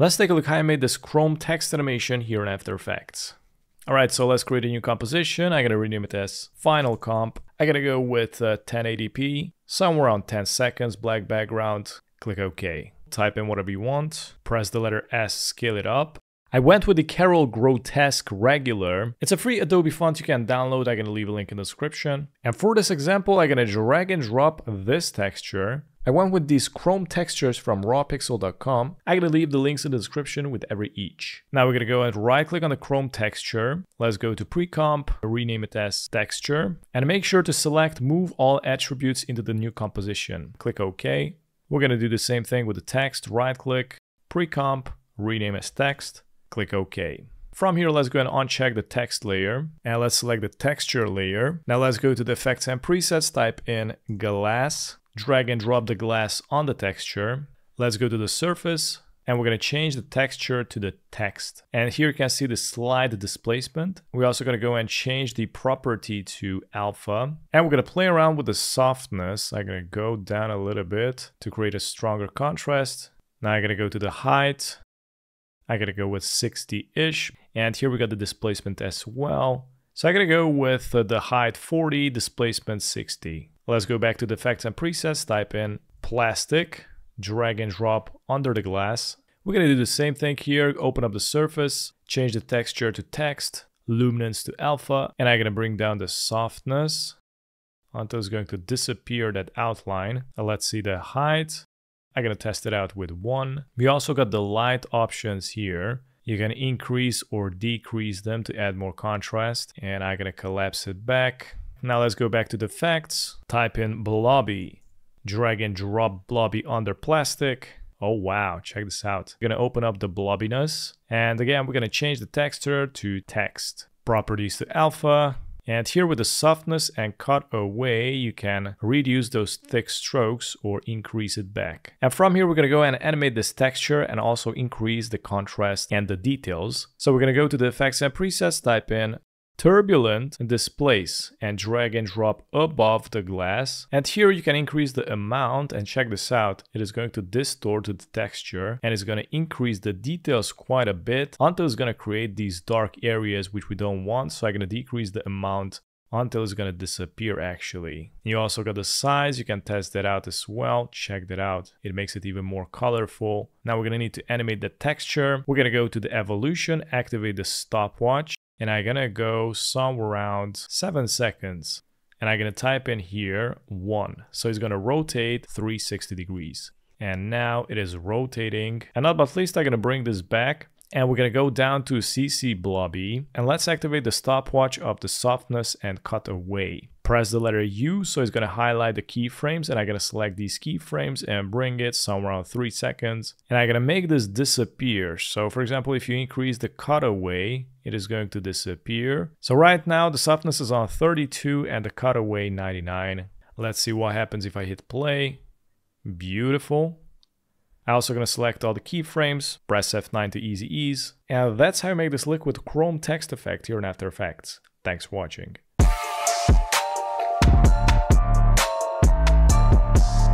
Let's take a look how I made this Chrome text animation here in After Effects. Alright, so let's create a new composition. I'm gonna rename it as Final Comp. I'm gonna go with uh, 1080p, somewhere around 10 seconds, black background, click OK. Type in whatever you want, press the letter S, scale it up. I went with the Carol Grotesque Regular. It's a free Adobe font you can download. I'm gonna leave a link in the description. And for this example, I'm gonna drag and drop this texture I went with these chrome textures from rawpixel.com. I'm gonna leave the links in the description with every each. Now we're gonna go and right click on the chrome texture. Let's go to pre-comp, rename it as texture, and make sure to select move all attributes into the new composition. Click OK. We're gonna do the same thing with the text, right click, pre-comp, rename as text, click OK. From here, let's go and uncheck the text layer and let's select the texture layer. Now let's go to the effects and presets, type in glass, drag and drop the glass on the texture. Let's go to the surface and we're going to change the texture to the text. And here you can see the slide displacement. We're also going to go and change the property to alpha. And we're going to play around with the softness. I'm going to go down a little bit to create a stronger contrast. Now I'm going to go to the height. I'm going to go with 60-ish. And here we got the displacement as well. So I'm going to go with uh, the height 40, displacement 60. Let's go back to the effects and presets, type in plastic, drag and drop under the glass. We're gonna do the same thing here, open up the surface, change the texture to text, luminance to alpha, and I'm gonna bring down the softness until it's going to disappear that outline. Now let's see the height. I'm gonna test it out with one. We also got the light options here. You can increase or decrease them to add more contrast. And I'm gonna collapse it back. Now let's go back to the effects, type in blobby, drag and drop blobby under plastic. Oh wow, check this out. We're gonna open up the blobbiness, and again, we're gonna change the texture to text. Properties to alpha, and here with the softness and cut away, you can reduce those thick strokes or increase it back. And from here, we're gonna go and animate this texture and also increase the contrast and the details. So we're gonna go to the effects and presets, type in turbulent displace and drag and drop above the glass. And here you can increase the amount and check this out. It is going to distort the texture and it's going to increase the details quite a bit until it's going to create these dark areas which we don't want. So I'm going to decrease the amount until it's going to disappear actually. You also got the size, you can test that out as well, check that out. It makes it even more colorful. Now we're going to need to animate the texture. We're going to go to the evolution, activate the stopwatch, and I'm gonna go somewhere around seven seconds and I'm gonna type in here one. So it's gonna rotate 360 degrees. And now it is rotating. And not but least I'm gonna bring this back and we're gonna go down to CC Blobby and let's activate the stopwatch of the softness and cut away press the letter U, so it's going to highlight the keyframes, and I'm going to select these keyframes and bring it somewhere around 3 seconds. And I'm going to make this disappear. So for example, if you increase the cutaway, it is going to disappear. So right now, the softness is on 32 and the cutaway 99. Let's see what happens if I hit play. Beautiful. I'm also going to select all the keyframes, press F9 to easy ease, and that's how you make this liquid chrome text effect here in After Effects. Thanks for watching. Bye.